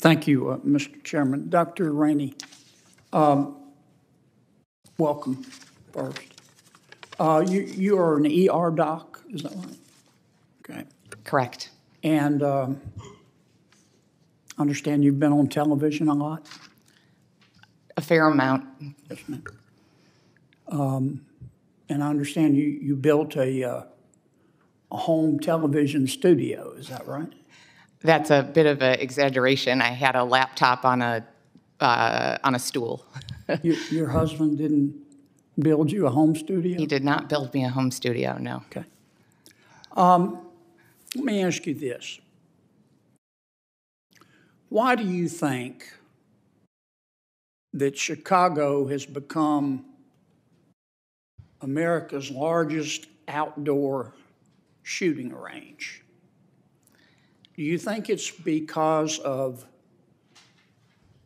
Thank you, uh, Mr. Chairman. Dr. Ranney, um, welcome first. Uh, You you are an ER doc, is that right? Okay. Correct. And um, understand you've been on television a lot? A fair amount. Yes, ma'am. Um, And I understand you you built a uh, a home television studio, is that right? That's a bit of an exaggeration. I had a laptop on a uh, on a stool. You- Your husband didn't build you a home studio? He did not build me a home studio. No. Okay. Um, Let me ask you this. Why do you think that Chicago has become America's largest outdoor shooting range? Do you think it's because of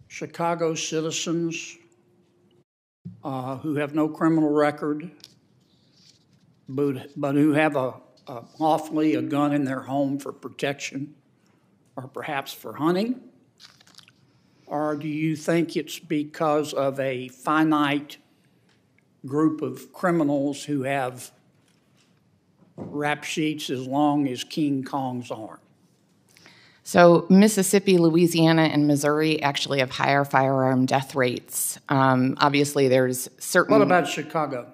Chicago citizens uh, who have no criminal record, but, but who have a, a lawfully a gun in their home for protection or perhaps for hunting? Or do you think it's because of a finite group of criminals who have rap sheets as long as King Kong's arm? So Mississippi, Louisiana, and Missouri actually have higher firearm death rates. Um, obviously, there's certain. What about Chicago?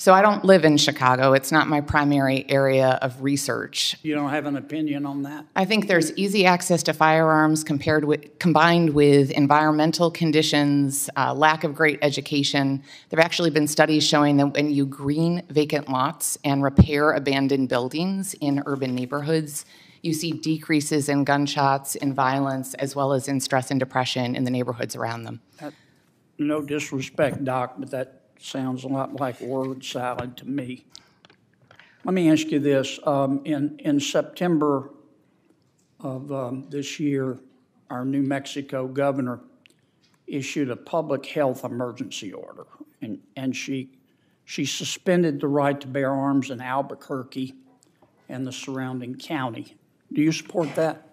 So I don't live in Chicago. It's not my primary area of research. You don't have an opinion on that? I think there's easy access to firearms compared with, combined with environmental conditions, uh, lack of great education. There have actually been studies showing that when you green vacant lots and repair abandoned buildings in urban neighborhoods, you see decreases in gunshots, in violence, as well as in stress and depression in the neighborhoods around them. No disrespect, Doc, but that sounds a lot like word salad to me. Let me ask you this. Um, in, in September of um, this year, our New Mexico governor issued a public health emergency order, and, and she, she suspended the right to bear arms in Albuquerque and the surrounding county. Do you support that?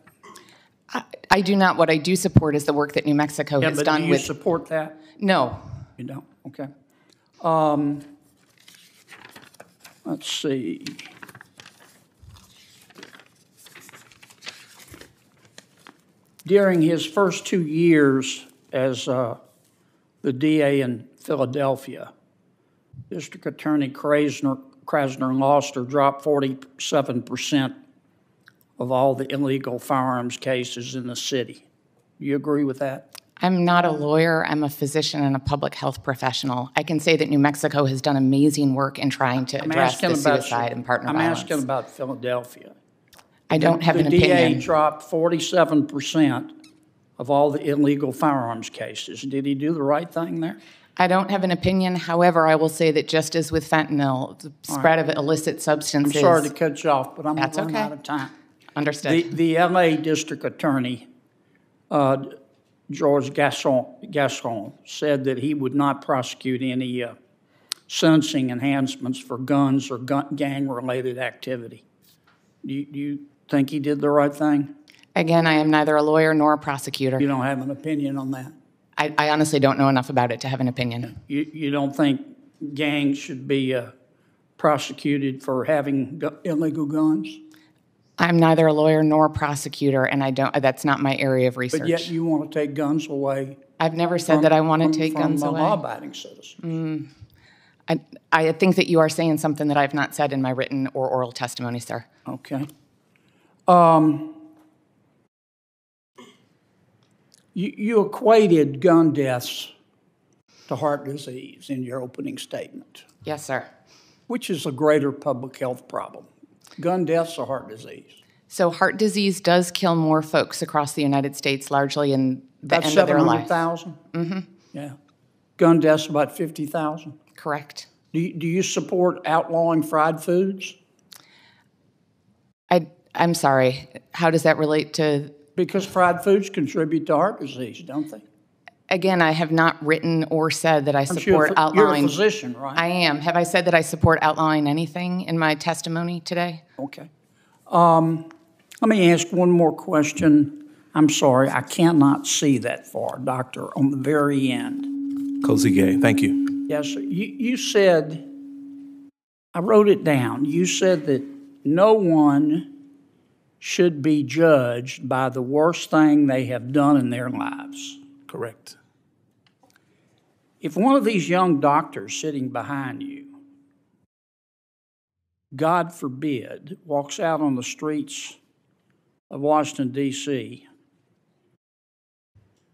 I, I do not. What I do support is the work that New Mexico Yeah, has but do done you with. support that? no, You don't, okay. Um, let's see. During his first two years as uh, the DA in Philadelphia, District Attorney Krasner, Krasner lost or dropped 47% of all the illegal firearms cases in the city. Do you agree with that? I'm not a lawyer. I'm a physician and a public health professional. I can say that New Mexico has done amazing work in trying to I'm address the suicide and partner I'm violence. asking about Philadelphia. I don't have the an DA opinion. dropped forty-seven percent of all the illegal firearms cases. Did he do the right thing there? I don't have an opinion. However, I will say that just as with fentanyl, the spread of illicit substances. I'm sorry to cut you off, but I'm running okay. out of time. Understood. The, the LA District Attorney, uh, George Gascon, Gascon, said that he would not prosecute any uh, sentencing enhancements for guns or gun, gang-related activity. Do you, do you think he did the right thing? Again, I am neither a lawyer nor a prosecutor. You don't have an opinion on that? I, I honestly don't know enough about it to have an opinion. You, you don't think gangs should be uh, prosecuted for having gu- illegal guns? I'm neither a lawyer nor a prosecutor, and I don't. That's not my area of research. But yet you want to take guns away I've never said that I want to from- take from guns away. law-abiding citizens. I, I think that you are saying something that I've not said in my written or oral testimony, sir. Okay. Um, you, you equated gun deaths to heart disease in your opening statement. Yes, sir. Which is a greater public health problem, gun deaths or heart disease? So, heart disease does kill more folks across the United States, largely in the About end of their life. Mm-hmm. Yeah. Gun deaths about fifty thousand. Correct. Do you, do you support outlawing fried foods? I, I'm sorry. How does that relate to? Because fried foods contribute to heart disease, don't they? Again, I have not written or said that I Aren't you a support ph- You're a physician, right? I am. Have I said that I support outlawing anything in my testimony today? Okay. Um, Let me ask one more question. I'm sorry, I cannot see that far, Doctor, on the very end. Cozy Gay, thank you. Yes, sir. You, you said, I wrote it down. You said that no one should be judged by the worst thing they have done in their lives. Correct. If one of these young doctors sitting behind you, God forbid, walks out on the streets of Washington, D.C.,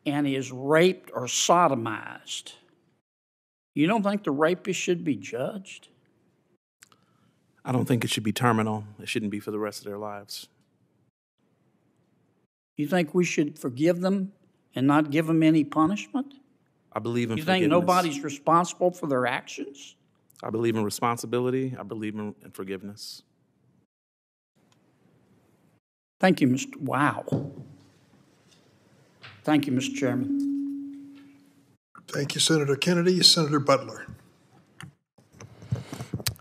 and is raped or sodomized, you don't think the rapist should be judged? I don't think it should be terminal. It shouldn't be for the rest of their lives. You think we should forgive them and not give them any punishment? I believe in You think forgiveness. nobody's responsible for their actions? I believe in responsibility. I believe in, in forgiveness. Thank you, Mr. Wow. Thank you, Mr. Chairman. Thank you, Senator Kennedy. Senator Butler.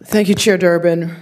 Thank you, Chair Durbin.